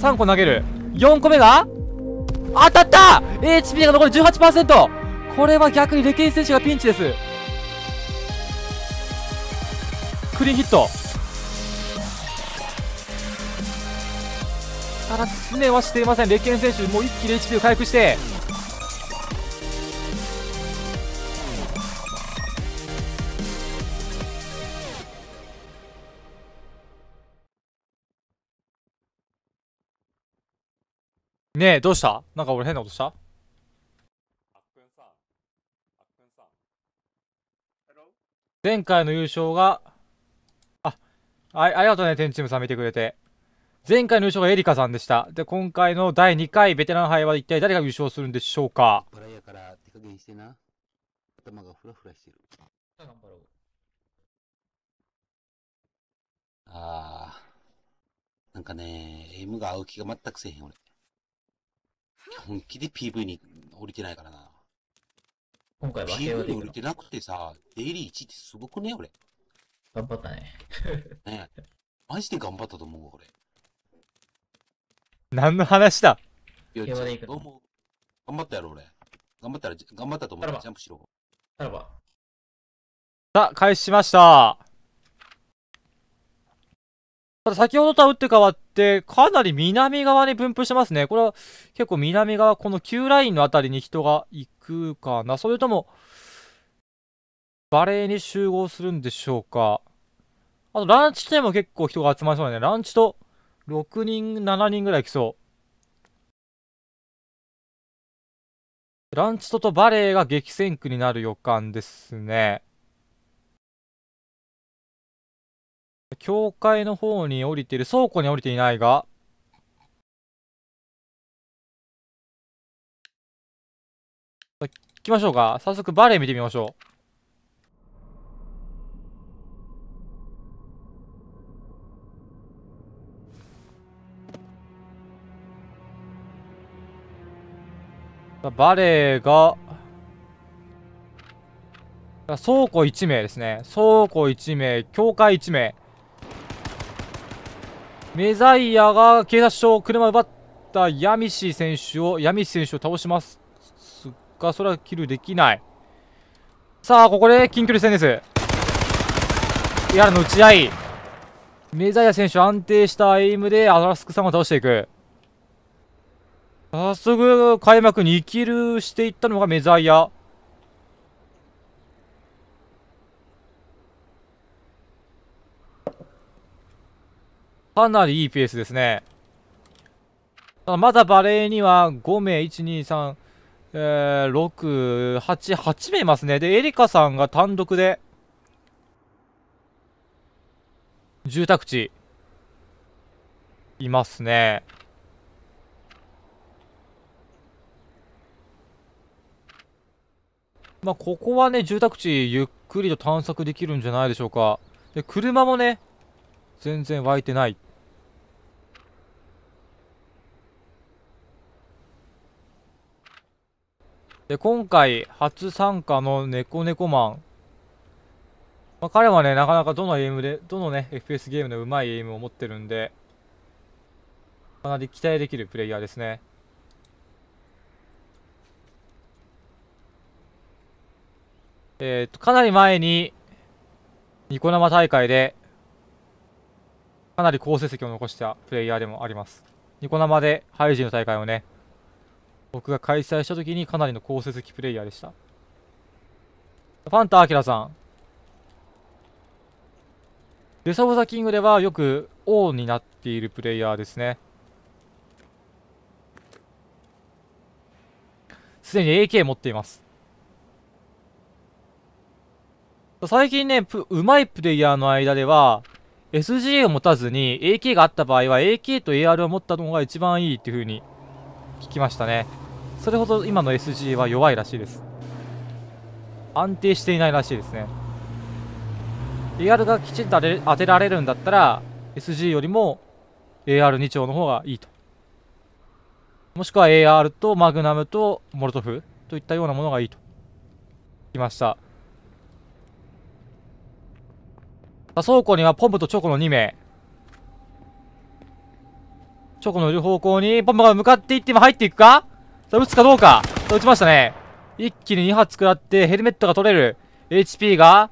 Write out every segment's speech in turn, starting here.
3個投げる。4個目が当たった !HP が残り18%これは逆にレケン選手がピンチです。クリーンヒット。ただ常はしていません。レケン選手もう一気に HP を回復して。ねえどうした？なんか俺変なことした？あっくんさん。あっくんさん。前回の優勝がああありがとうね天チームさん見てくれて前回の優勝がエリカさんでしたで今回の第2回ベテラン杯は一体誰が優勝するんでしょうか？バラやから手加減してな。頭がフラフラしてる。ああ。なんかね、エムが合う気が全くせえへん、俺。本気で PV に降りてないからな。今回は PV に降りてなくてさ、デイリー1ってすごくね、俺。頑張ったね。ねマジで頑張ったと思うわ、俺。何の話だ？いや、平和でいくの？どうも。頑張ったやろ、俺。頑張ったら、頑張ったと思うジャンプしろ。さらば、さあ開始しましたただ先ほどとは打って変わってかなり南側に分布してますね。これは結構南側この Q ラインのあたりに人が行くかな。それともバレーに集合するんでしょうか。あとランチでも結構人が集まりそうだね。ランチと6人7人ぐらい来そう。ランチととバレーが激戦区になる予感ですね。教会の方に降りている倉庫に降りていないが行きましょうか。早速バレー見てみましょう。バレーが倉庫1名ですね。倉庫1名教会1名。メザイアが警察署車を奪ったヤミシ選手をヤミシ選手を倒しますがそれはキルできない。さあここで近距離戦です。いやらの打ち合い。メザイア選手安定したエイムでアラスクさんを倒していく。早速開幕2キルしていったのがメザイアかなりいいペースですね。ただまだバレーには5名、1、2、3、えー、6、8、8名いますね。で、エリカさんが単独で、住宅地、いますね。まあ、ここはね、住宅地、ゆっくりと探索できるんじゃないでしょうか。で、車もね、全然湧いてない。で、今回、初参加の猫猫マン。まあ、彼はね、なかなかどのエイムで、どのね、FPS ゲームのうまいエイムを持ってるんで、かなり期待できるプレイヤーですね。えっと、かなり前に、ニコ生大会で、かなり好成績を残したプレイヤーでもあります。ニコ生でハイジの大会をね、僕が開催した時にかなりの好成績プレイヤーでした。ファンタ・アキラさん。デサ・オブ・ザ・キングではよく王になっているプレイヤーですね。すでに AK 持っています。最近ね、うまいプレイヤーの間では、SG を持たずに AK があった場合は AK と AR を持ったのが一番いいっていう風に聞きましたね。それほど今の SG は弱いらしいです。安定していないらしいですね。AR がきちんと当てられるんだったら SG よりも AR2 丁の方がいいと。もしくは AR とマグナムとモルトフといったようなものがいいと。聞きました。倉庫にはポンプとチョコの2名チョコのいる方向にポンポが向かっていって今入っていくか？さあ、撃つかどうか？さあ、撃ちましたね。一気に2発食らってヘルメットが取れる。HP が、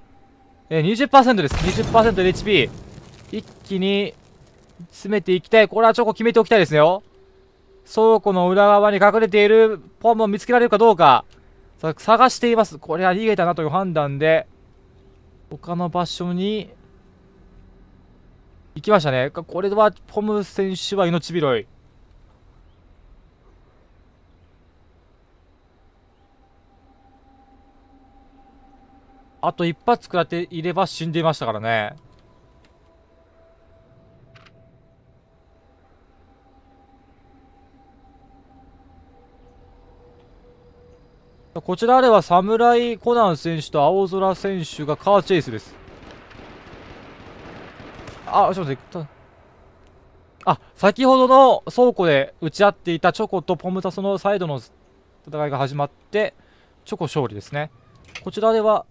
えー、20%です。20%で HP。一気に詰めていきたい。これはチョコ決めておきたいですよ。倉庫の裏側に隠れているポンも見つけられるかどうか。さあ、探しています。これは逃げたなという判断で、他の場所に行きましたね。これはポム選手は命拾い。あと一発食らっていれば死んでいましたからね。こちらでは侍コナン選手と青空選手がカーチェイスです。あ、ちょっと待って。あ、先ほどの倉庫で打ち合っていたチョコとポムタソのサイドの戦いが始まって、チョコ勝利ですね。こちらでは、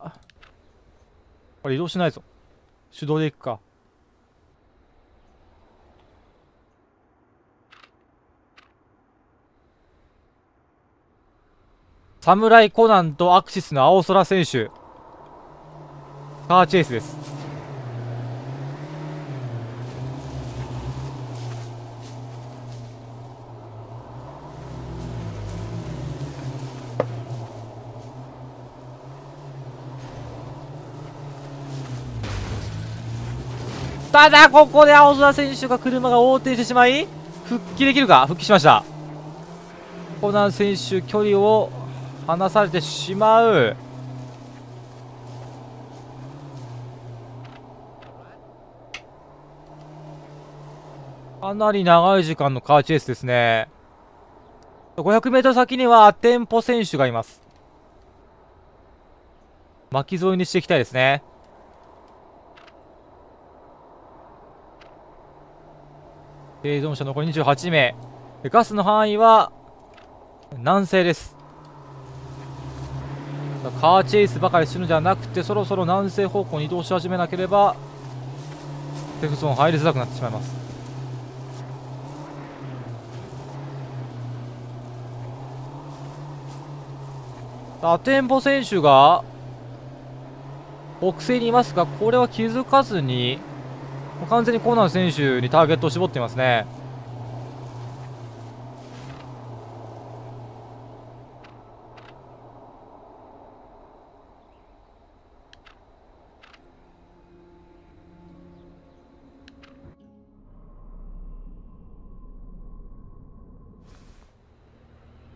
これ移動しないぞ。手動で行くか。サムライコナンとアクシスの青空選手。カーチェイスです。ただ、ここで青空選手が車が横転してしまい、復帰できるか？復帰しました。コナン選手、距離を離されてしまう。かなり長い時間のカーチェイスですね。500メートル先にはテンポ選手がいます。巻き添えにしていきたいですね。生存者残り28名。ガスの範囲は南西です。カーチェイスばかりするのではなくて、そろそろ南西方向に移動し始めなければ、テフゾン入りづらくなってしまいます。アテンポ選手が、北西にいますが、これは気づかずに、完全にコーナー選手にターゲットを絞っていますね。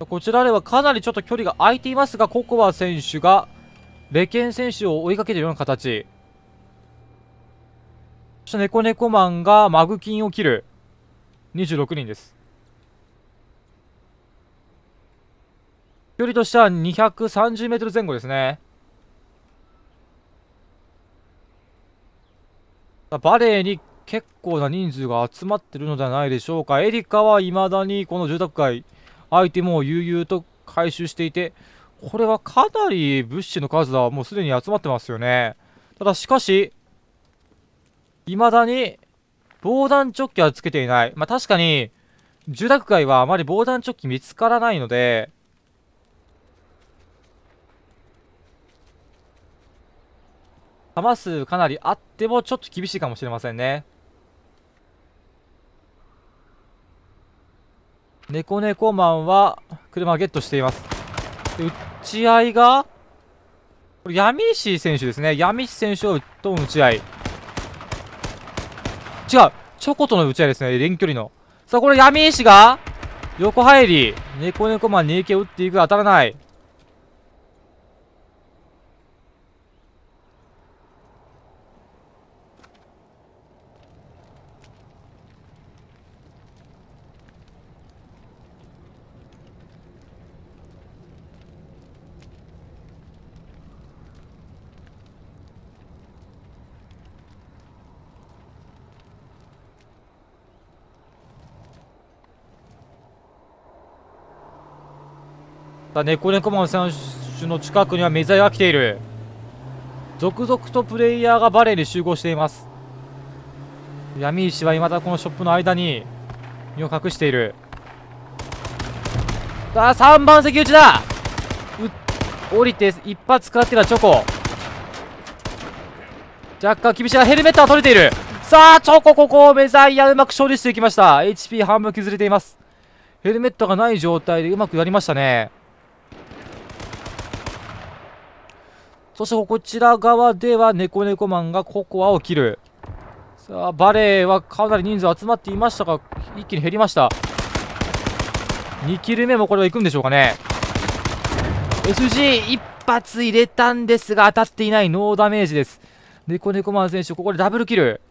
こちらではかなりちょっと距離が空いていますが、ココア選手がレケン選手を追いかけてるような形。そして猫猫マンがマグキンを切る。26人です。距離としては230メートル前後ですね。バレーに結構な人数が集まってるのではないでしょうか。エリカは未だにこの住宅街、アイテムを悠々と回収していて、これはかなり物資の数はもうすでに集まってますよね。ただしかし、未だに防弾チョッキはつけていない。まあ確かに、住宅街はあまり防弾チョッキ見つからないので、弾数かなりあってもちょっと厳しいかもしれませんね。猫猫マンは車ゲットしています。打ち合いが、これ闇石選手ですね。闇石選手との打ち合い。違う。チョコとの打ち合いですね。遠距離の。さあ、これ闇石が横入り。猫猫マンに影響打っていく当たらない。さあ、猫猫マン選手の近くにはメザイが来ている。続々とプレイヤーがバレーに集合しています。闇石は未だこのショップの間に身を隠している。さあ3番席打ちだ。う降りて一発食らってからチョコ。若干厳しいがヘルメットは取れている。さあチョコここメザイアうまく処理していきました。HP 半分削れています。ヘルメットがない状態でうまくやりましたね。そしてこちら側では猫猫マンがココアを切る。さあバレーはかなり人数集まっていましたが一気に減りました。2キル目もこれは行くんでしょうかね。SG 一発入れたんですが当たっていない。ノーダメージです。猫猫マン選手ここでダブルキル。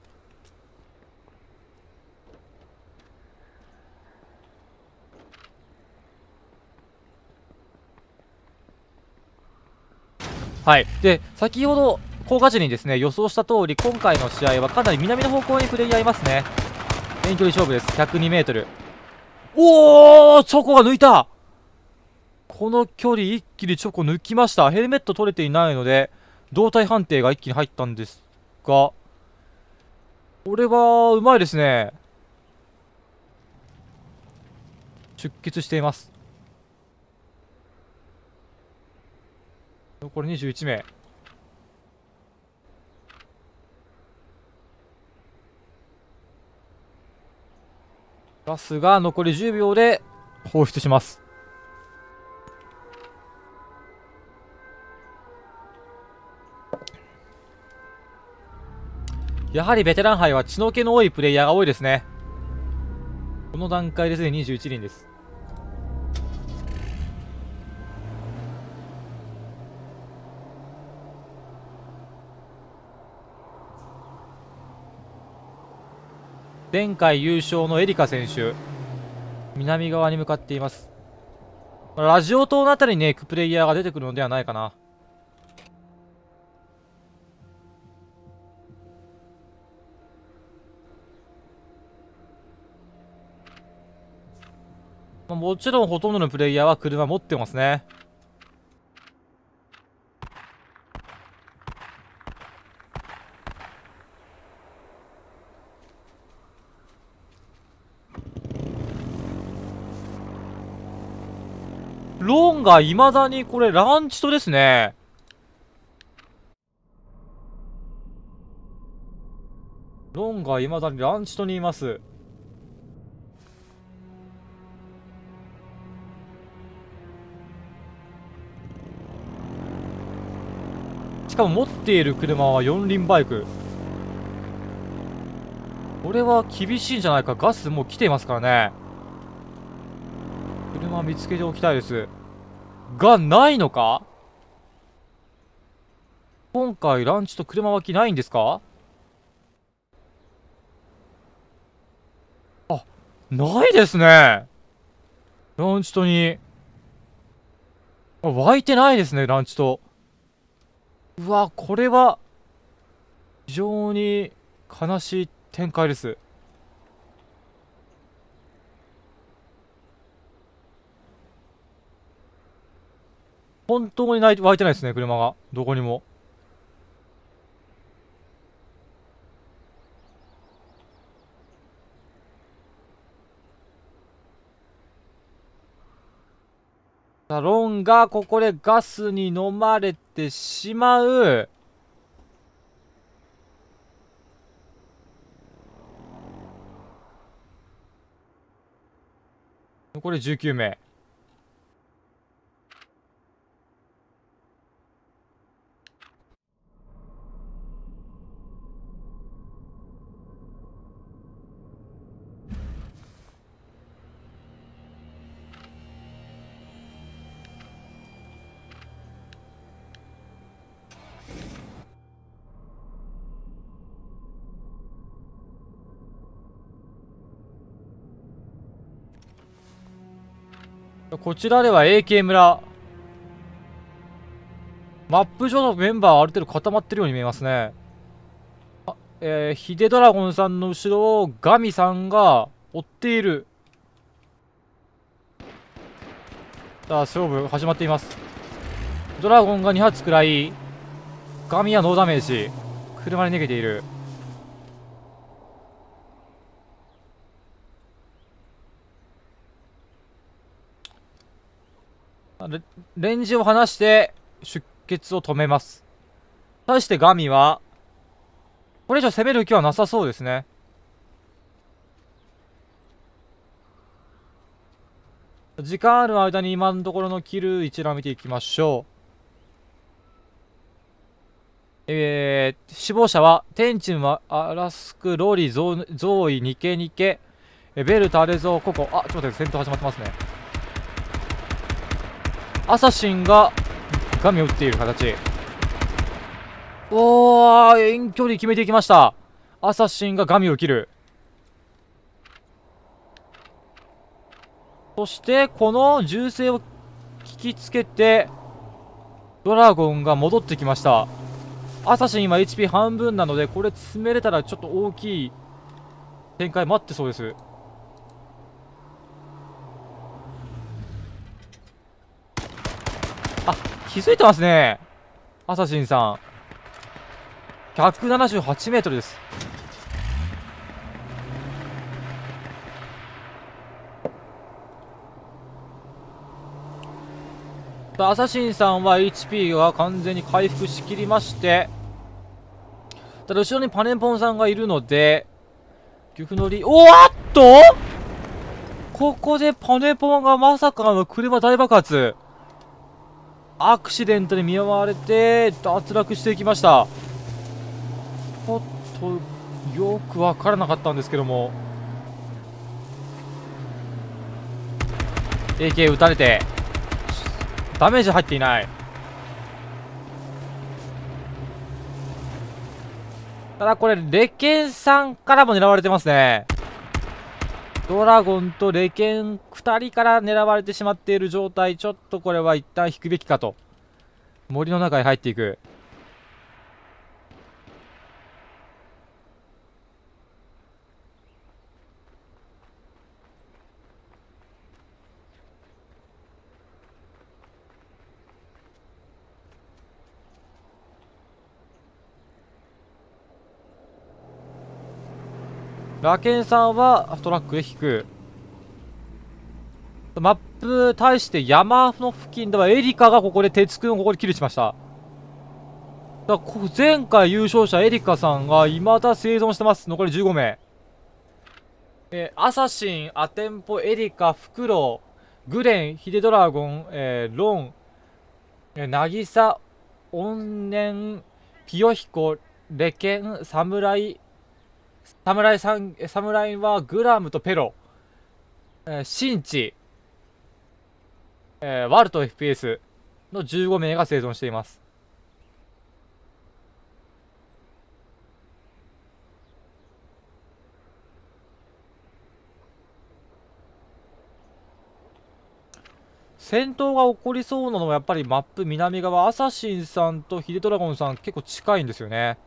はい。で先ほど効果時にですね予想した通り今回の試合はかなり南の方向にプレイヤーいますね。遠距離勝負です。102m おおチョコが抜いた。この距離一気にチョコ抜きました。ヘルメット取れていないので胴体判定が一気に入ったんですがこれはうまいですね。出血しています。残り21名。ガスが残り10秒で放出します。やはりベテラン杯は血の気の多いプレイヤーが多いですね。この段階ですでに21人です。前回優勝のエリカ選手南側に向かっています。ラジオ島のあたりにね行くプレイヤーが出てくるのではないかな。もちろんほとんどのプレイヤーは車持ってますねローンが未だにこれランチとですね。ロンが未だにランチとにいます。しかも持っている車は四輪バイク。これは厳しいんじゃないか。ガスもう来ていますからね。車見つけておきたいです。が、ないのか？今回ランチと車脇ないんですか？あ、ないですね。ランチとに。あ、湧いてないですね、ランチと。うわ、これは、非常に悲しい展開です。本当にない湧いてないですね、車が。どこにも。サロンがここでガスに飲まれてしまう。残り19名。こちらでは AK 村。マップ上のメンバーある程度固まってるように見えますね。あえー、ヒデドラゴンさんの後ろをガミさんが追っている。さあ勝負始まっています。ドラゴンが2発くらいガミはノーダメージ。車に逃げている。レレンジを離して出血を止めます。対してガミはこれ以上攻める気はなさそうですね。時間ある間に今のところのキル一覧見ていきましょう。えー、死亡者はテンチンはアラスクローリゾーゾーイニケニケベルタレゾーココ。あちょっと待って戦闘始まってますね。アサシンがガミを撃っている形。おー遠距離決めていきました。アサシンがガミを切る。そしてこの銃声を聞きつけてドラゴンが戻ってきました。アサシン今 HP 半分なのでこれ詰めれたらちょっと大きい展開待ってそうです。あ気づいてますね。アサシンさん178メートルです。アサシンさんは HP が完全に回復しきりましてただ後ろにパネンポンさんがいるので漁夫のりおーっと！ここでパネポンがまさかの車大爆発。アクシデントに見舞われて脱落していきました。ちょっとよくわからなかったんですけども。AK 撃たれてダメージ入っていない。ただこれレケンさんからも狙われてますね。ドラゴンとレケン2人から狙われてしまっている状態。ちょっとこれは一旦引くべきかと。森の中に入っていく。ラケンさんはトラックで引く。マップ対して山の付近ではエリカがここで鉄くんをここでキルしました。だ前回優勝者エリカさんが未だ生存してます。残り15名。えー、アサシン、アテンポ、エリカ、フクロウ、グレン、ヒデドラゴン、えー、ロン、えー、ナギサ、オンネン、ピヨヒコ、レケン、サムライ、侍さん、侍はグラムとペロ、えー、シンチ、えー、ワルト FPS の15名が生存しています。戦闘が起こりそうなのはやっぱりマップ南側アサシンさんとヒデドラゴンさん結構近いんですよね。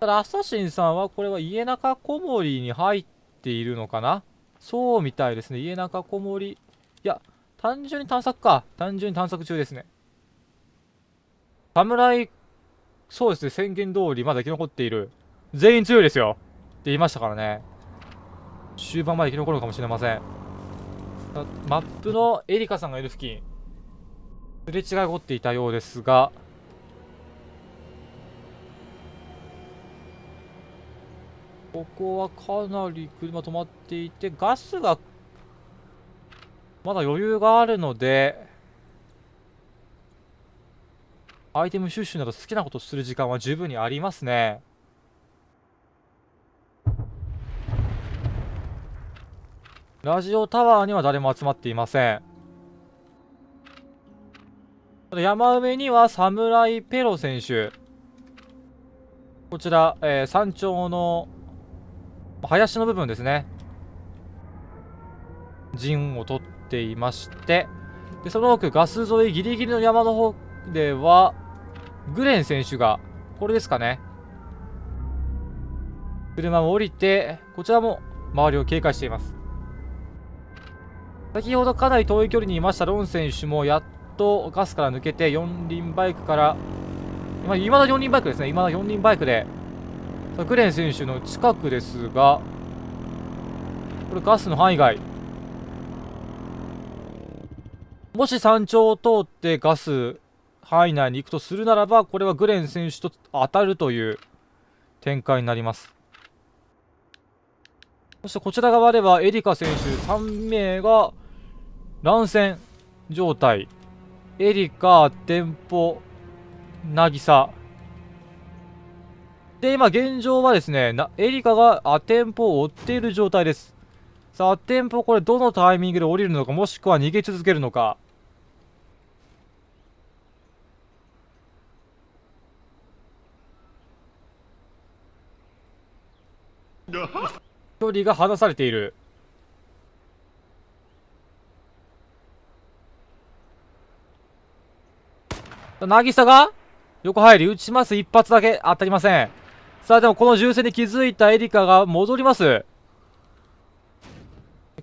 ただアサシンさんはこれは家中小森に入っているのかな？そうみたいですね。家中小森いや単純に探索か。単純に探索中ですね。侍そうですね。宣言通りまだ生き残っている。全員強いですよ。って言いましたからね。終盤まで生き残るかもしれません。マップのエリカさんがいる付近。すれ違いが起こっていたようですが。ここはかなり車止まっていてガスがまだ余裕があるのでアイテム収集など好きなことする時間は十分にありますね。ラジオタワーには誰も集まっていません。山上にはサムライペロ選手。こちら、えー、山頂の林の部分ですね。陣を取っていましてでその奥ガス沿いギリギリの山の方ではグレン選手がこれですかね。車を降りてこちらも周りを警戒しています。先ほどかなり遠い距離にいましたロン選手もやっとガスから抜けて四輪バイクから今いまだ四輪バイクですね。いまだ四輪バイクでクレン選手の近くですがこれガスの範囲外もし山頂を通ってガス範囲内に行くとするならば、これはグレン選手と当たるという展開になります。そしてこちら側ではエリカ選手3名が乱戦状態。エリカ、テンポ、なぎさ。で、今現状はですね、なエリカがアテンポを追っている状態です。さあ、アテンポこれどのタイミングで降りるのか、もしくは逃げ続けるのか。距離が離されている。渚が横入り撃ちます。一発だけ当たりません。さあ、でもこの銃声に気づいたエリカが戻ります。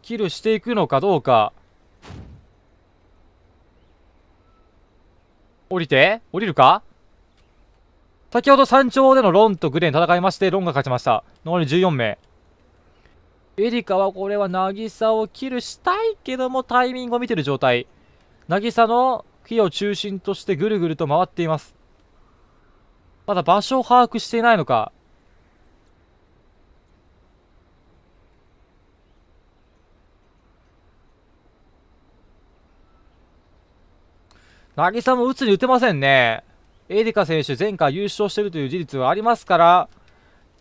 キルしていくのかどうか。降りて降りるか？先ほど山頂でのロンとグレーン戦いまして、ロンが勝ちました。残り14名。エリカはこれは渚をキルしたいけどもタイミングを見てる状態。渚の木を中心としてぐるぐると回っています。まだ場所を把握していないのか。渚も打つに打てませんね。エリカ選手前回優勝してるという事実はありますから、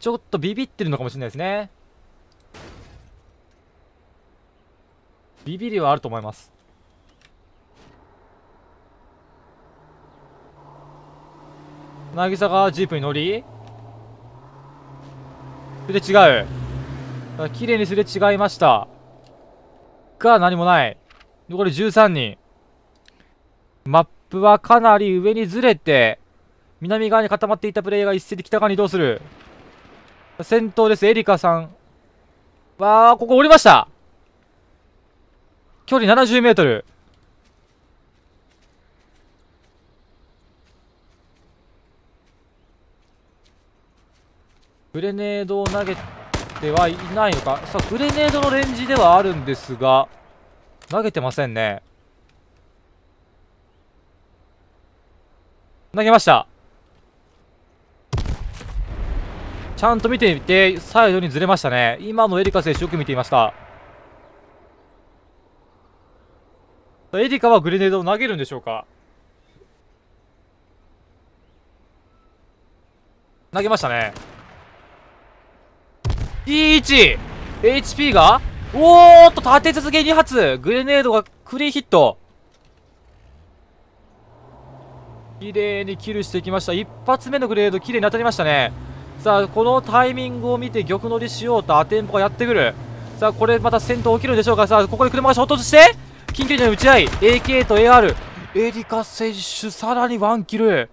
ちょっとビビってるのかもしれないですね。ビビりはあると思います。渚がジープに乗り？すれ違う。あ綺麗にすれ違いました。が何もない。残り13人。マップはかなり上にずれて、南側に固まっていたプレイヤーが一斉に北側に移動する。先頭です、エリカさん。わー、ここ降りました距離 70m メートル。グレネードを投げてはいないのか。さあ、グレネードのレンジではあるんですが、投げてませんね。投げました。ちゃんと見てみて、サイドにずれましたね。今のエリカ選手よく見ていました。エリカはグレネードを投げるんでしょうか投げましたね。いい位置 !HP がおーっと立て続け2発グレネードがクリーンヒット綺麗にキルしてきました。一発目のグレード綺麗に当たりましたね。さあ、このタイミングを見て玉乗りしようとアテンポがやってくる。さあ、これまた戦闘起きるんでしょうか。さあ、ここで車が衝突して、緊急時の打ち合い、AK と AR。エリカ選手、さらにワンキル。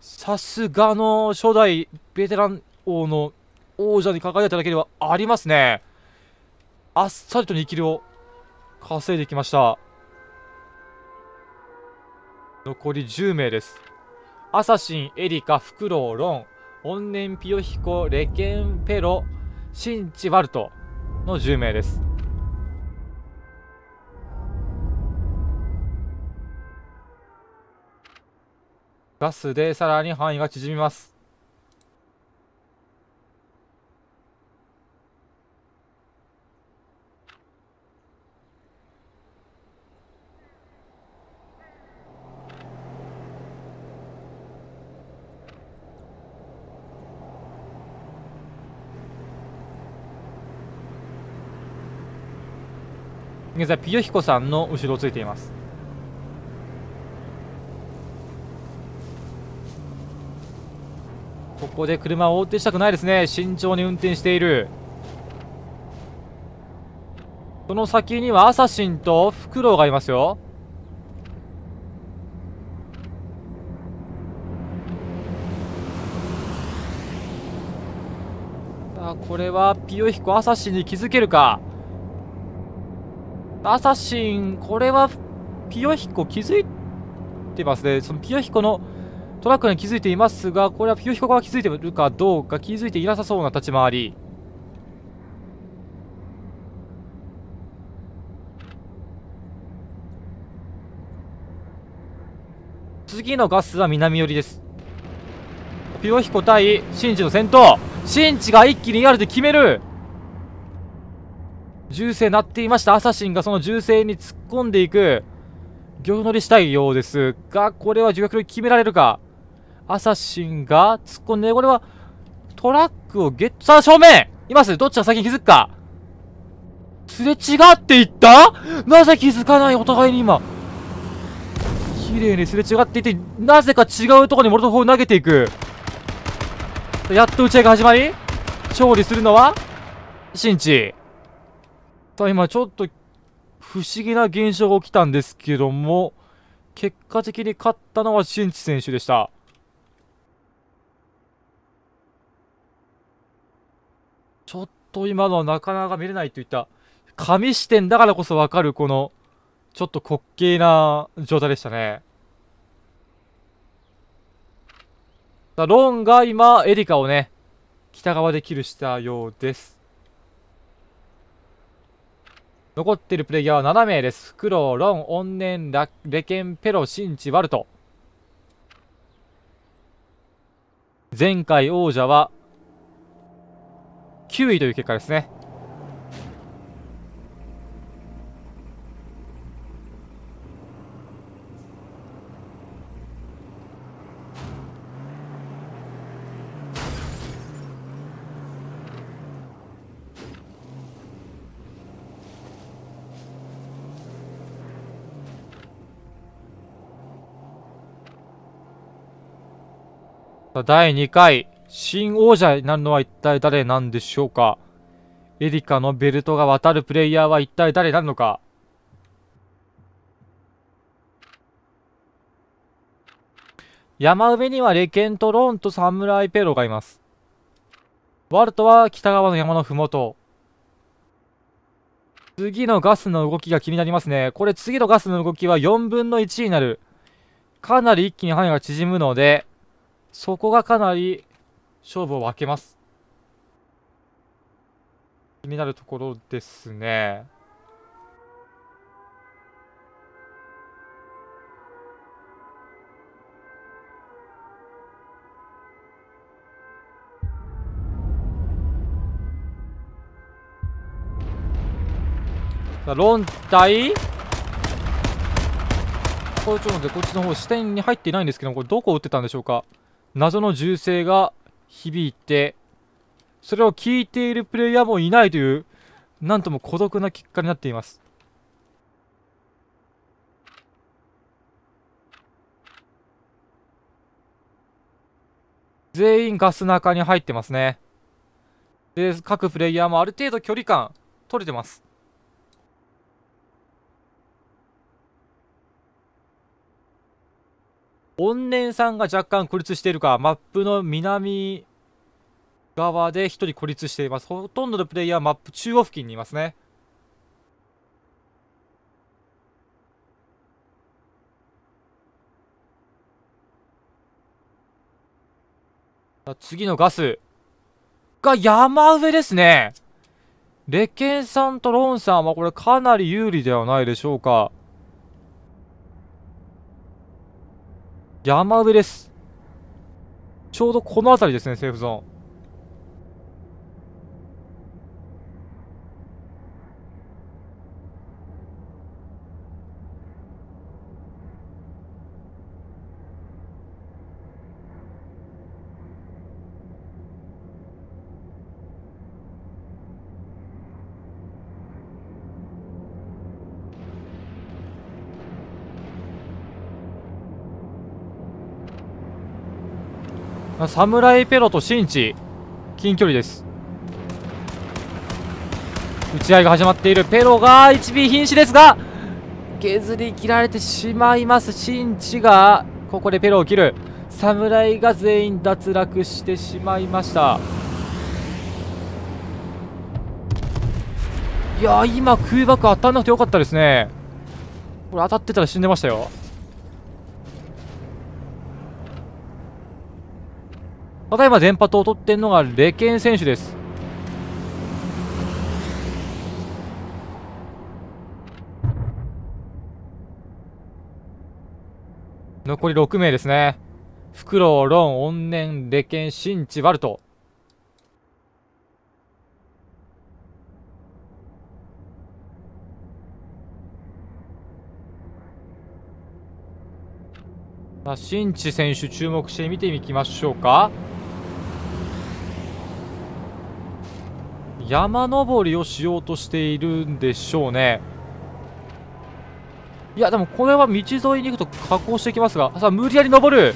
さすがの初代ベテラン王の王者に輝いただけではありますね。あっさりと2キルを稼いできました。残り10名です。アサシン、エリカ、フクロウ、ロン、オンネン、ピヨヒコ、レケン、ペロ、シンチ、ワルトの10名です。ガスでさらに範囲が縮みます。現在ピヨヒコさんの後ろをついています。ここで車を横転したくないですね。慎重に運転している。その先にはアサシンとフクロウがいますよ。さあこれはピヨヒコアサシンに気づけるか。アサシン、これはピヨヒコ気づいてますね。そのピヨヒコのトラックに気づいていますが、これはピヨヒコが気づいているかどうか気づいていなさそうな立ち回り。次のガスは南寄りですピロヒコ対シンジの戦闘シンジが一気に ER で決める銃声鳴っていました。アサシンがその銃声に突っ込んでいく。玉乗りしたいようですがこれは自虐で決められるか。アサシンが突っ込んでこれはトラックをゲットさあ正面。います？どっちが先に気づくか。すれ違っていった？なぜ気づかない？お互いに今。綺麗にすれ違っていてなぜか違うところにモルトフを投げていく。やっと打ち合いが始まり勝利するのはシンチ。さあ今ちょっと不思議な現象が起きたんですけども結果的に勝ったのはシンチ選手でした。ちょっと今のはなかなか見れないといった紙視点だからこそわかるこのちょっと滑稽な状態でしたね。ロンが今エリカをね北側でキルしたようです。残っているプレイヤーは7名です。クロ、ロン、オンネン、ラレケン、ペロ、シンチ、ワルト。前回王者は9位という結果ですね。さあ第2回、新王者になるのは一体誰なんでしょうか？エリカのベルトが渡るプレイヤーは一体誰になるのか？山上にはレケンとローンとサムライペロがいます。ワルトは北側の山のふもと。次のガスの動きが気になりますね。これ次のガスの動きは4分の1になる。かなり一気に範囲が縮むので、そこがかなり勝負を分けます。気になるところですね。さあロン対これちょっと待ってこっちの方視点に入っていないんですけどこれどこを撃ってたんでしょうか？謎の銃声が響いてそれを聞いているプレイヤーもいないというなんとも孤独な結果になっています。全員ガス中に入ってますね。で各プレイヤーもある程度距離感取れてます。怨念さんが若干孤立しているかマップの南側で1人孤立しています。ほとんどのプレイヤーはマップ中央付近にいますね。次のガス。が山上ですね。レケンさんとロンさんはこれかなり有利ではないでしょうか。山上です。ちょうどこの辺りですね、セーフゾーン。サムライペロとシンチ。近距離です。打ち合いが始まっているペロが 1B 瀕死ですが削り切られてしまいます。シンチがここでペロを切る。侍が全員脱落してしまいました。いやー今空爆当たんなくてよかったですね。これ当たってたら死んでましたよ。ただいま電波塔を取ってんのがレケン選手です残り6名ですね。フクロウ、ロン、怨念、レケン、シンチ、ワルト。さあ、シンチ選手注目して見ていきましょうか。山登りをしようとしているんでしょうね。いや、でもこれは道沿いに行くと加工していきますが、さあ、無理やり登る。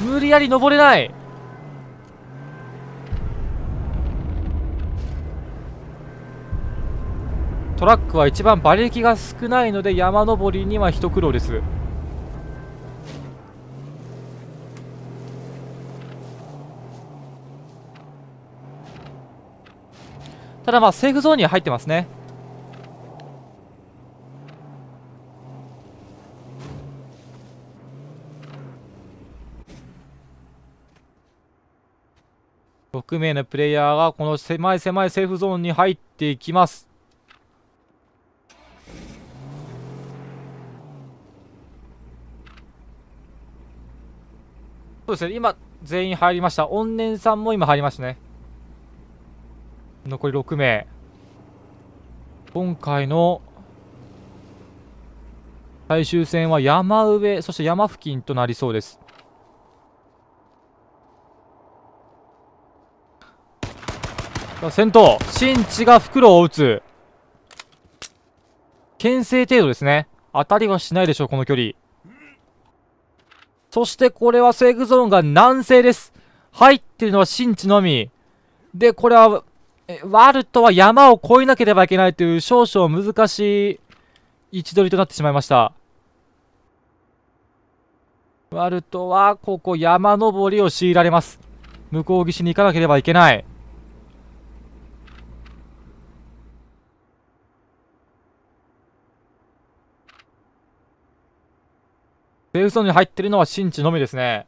無理やり登れない。トラックは一番馬力が少ないので山登りには一苦労です。ただまあセーフゾーンには入ってますね。6名のプレイヤーがこの狭い狭いセーフゾーンに入っていきます。そうですね。今全員入りました。怨念さんも今入りましたね。残り6名。今回の最終戦は山上そして山付近となりそうです。さあ先頭新地が袋を打つ。牽制程度ですね。当たりはしないでしょうこの距離。そしてこれはセーフゾーンが南西です。入ってるのは新地のみ。でこれはワルトは山を越えなければいけないという少々難しい位置取りとなってしまいました。ワルトはここ山登りを強いられます。向こう岸に行かなければいけない。セーフゾーンに入ってるのは新地のみですね。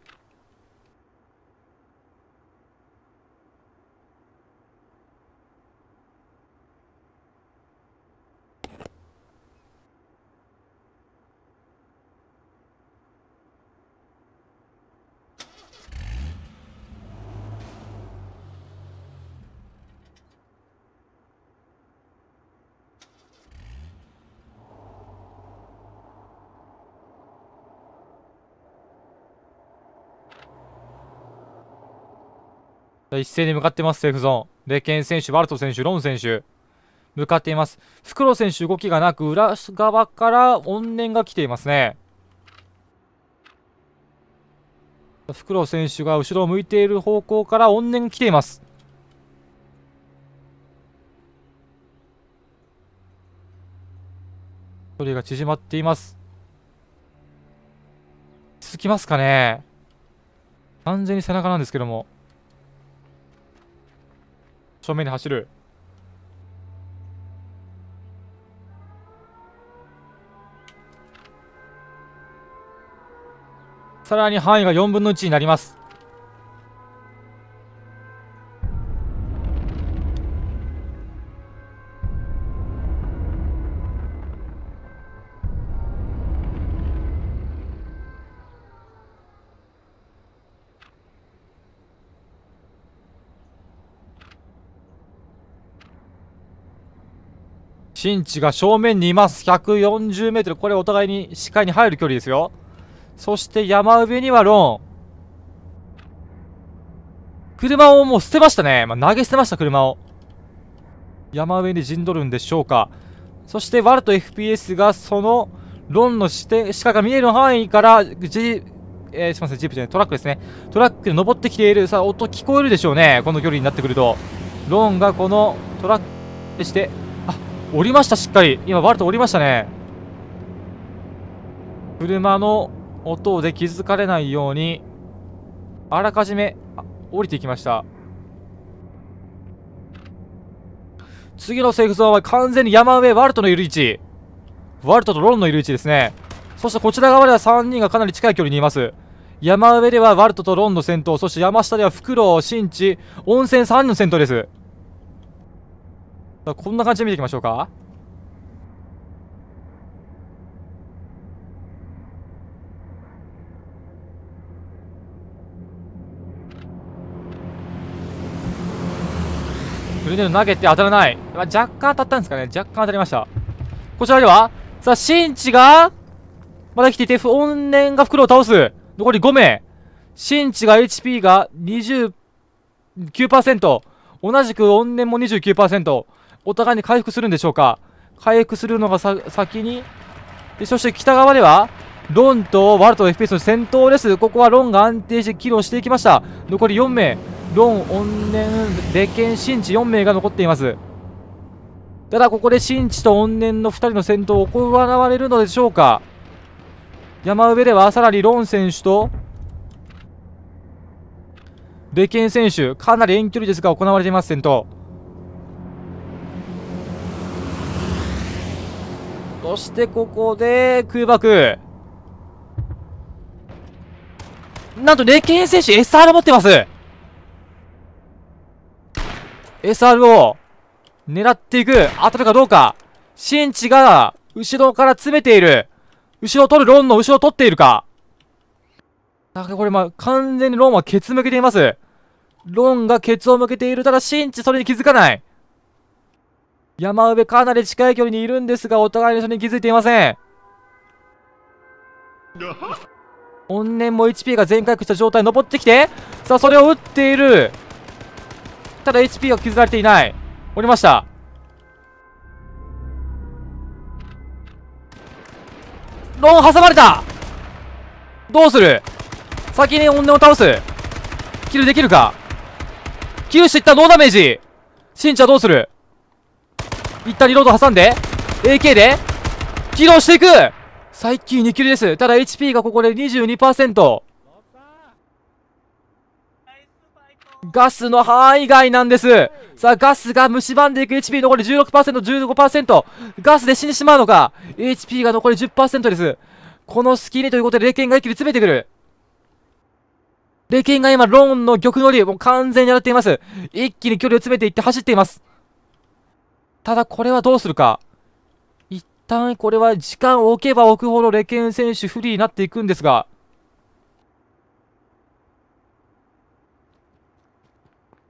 一斉に向かってます、セーフゾーン。レケン選手、バルト選手、ロン選手。向かっています。フクロ選手、動きがなく、裏側から怨念が来ていますね。フクロ選手が後ろを向いている方向から怨念が来ています。距離が縮まっています。続きますかね完全に背中なんですけども。正面に走る。さらに範囲が4分の1になります。新地が正面にいます。140メートル。これお互いに視界に入る距離ですよ。そして山上にはローン。車をもう捨てましたね。まあ、投げ捨てました、車を。山上に陣取るんでしょうか。そしてワルと FPS がそのロンの視点、視界が見える範囲から、G、えー、すみません、ジープじゃない、トラックですね。トラックで登ってきている。さあ、音聞こえるでしょうね。この距離になってくると。ローンがこのトラックして、降りましたしっかり。今バルト降りましたね。車の音で気づかれないようにあらかじめ降りていきました。次のセーフゾーンは完全に山上ワルトのいる位置。ワルトとロンのいる位置ですね。そしてこちら側では3人がかなり近い距離にいます。山上ではワルトとロンの戦闘そして山下ではフクロウ新地温泉3人の戦闘です。だこんな感じで見ていきましょうか。グルネード投げて当たらない、若干当たったんですかね。若干当たりました。こちらではさあシンチがまだ生きていて怨念が袋を倒す。残り5名。シンチが HP が29%同じく怨念も29%。お互いに回復するんでしょうか？回復するのが先に？で、そして北側では、ロンとワルト FPS の戦闘です。ここはロンが安定して機能していきました。残り4名。ロン、怨念、レケン、シンチ4名が残っています。ただここでシンチと怨念の2人の戦闘を行われるのでしょうか？山上ではさらにロン選手とレケン選手かなり遠距離ですが行われています戦闘してここで空爆なんとレケン選手 SR 持ってます SR を狙っていく。当たるかどうか。シンチが、後ろから詰めている。後ろを取るロンの後ろを取っているか。なんかこれま、完全にロンはケツ向けています。ロンがケツを向けている。ただシンチそれに気づかない。山上かなり近い距離にいるんですが、お互いにそれに気づいていません。怨念も HP が全回復した状態に登ってきて、さあそれを撃っている。ただ HP が削られていない。降りました。ロン挟まれた。どうする？先に怨念を倒す。キルできるか？キルしていったノーダメージ。シンチはどうする？一旦リロード挟んで AK で起動していく最近2キルですただ HP がここで22%ガスの範囲外なんです。さあ、ガスが蝕んでいく HP 残り16%、15%。ガスで死んでしまうのか ?HP が残り10%です。このスキルということで、レケンが一気に詰めてくる。レケンが今、ローンの玉乗り、もう完全に狙っています。一気に距離を詰めていって走っています。ただ、これはどうするか。一旦、これは時間を置けば置くほどレケン選手不利になっていくんですが。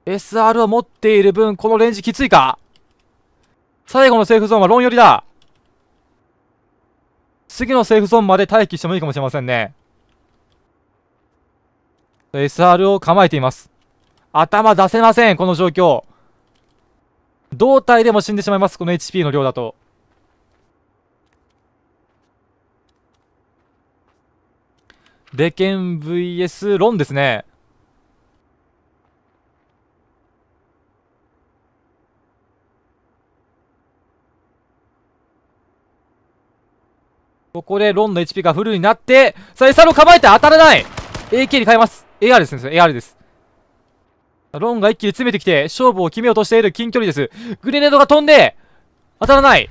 SR を持っている分、このレンジきついか？最後のセーフゾーンはロン寄りだ次のセーフゾーンまで待機してもいいかもしれませんね。SR を構えています。頭出せません、この状況。胴体でも死んでしまいます、この HP の量だと。レケン VS ロンですね。ここでロンの HP がフルになって、さあ、餌を構えて当たらない !AK に変えます。AR ですね、AR です。ロンが一気に詰めてきて、勝負を決めようとしている近距離です。グレネードが飛んで、当たらない。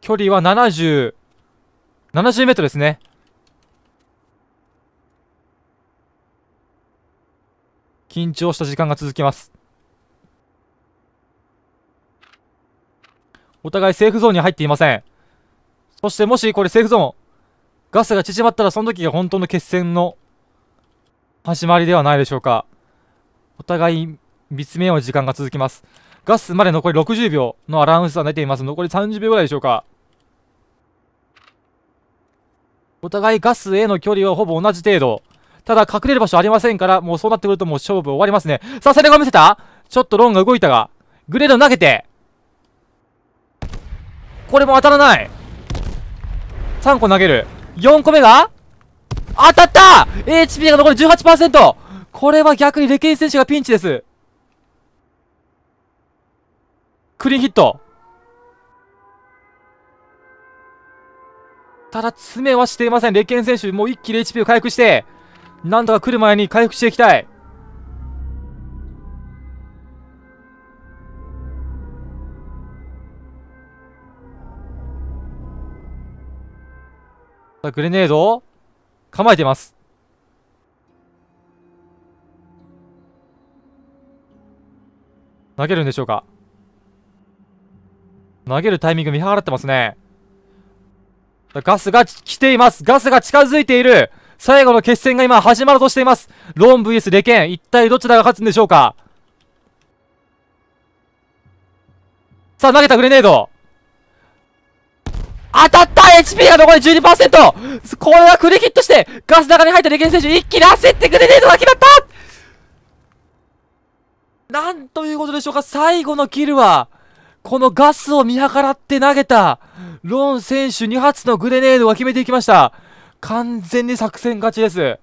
距離は70、70メートルですね。緊張した時間が続きます。お互いセーフゾーンに入っていません。そしてもしこれセーフゾーン、ガスが縮まったらその時が本当の決戦の始まりではないでしょうか。お互い見つめ合う時間が続きます。ガスまで残り60秒のアラウンスは出ています。残り30秒ぐらいでしょうか。お互いガスへの距離はほぼ同じ程度。ただ隠れる場所ありませんから、もうそうなってくるともう勝負終わりますね。さあ、セレガ見せた？ちょっとロンが動いたが、グレード投げて、これも当たらない !3 個投げる。4個目が？当たった !HP が残り 18%! これは逆にレケン選手がピンチです。クリーンヒット。ただ、詰めはしていません。レケン選手、もう一気に HP を回復して、なんとか来る前に回復していきたい。さあ、グレネード構えてます。投げるんでしょうか？投げるタイミング見計らってますね。ガスが来ていますガスが近づいている最後の決戦が今始まろうとしています。ローン VS レケン。一体どちらが勝つんでしょうか？さあ、投げたグレネード。当たった !HP が残り 12%! これはクリキットして、ガス中に入ったレゲン選手、一気に焦ってグレネードが決まったなんということでしょうか、最後のキルは、このガスを見計らって投げた、ローン選手2発のグレネードが決めていきました。完全に作戦勝ちです。